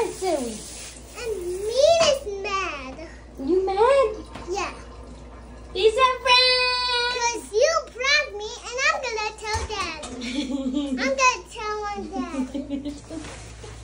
I'm. And mean is mad. You mad? Yeah. It's a friend! Because you pranked me and I'm gonna tell dad. I'm gonna tell my dad.